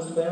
acoustic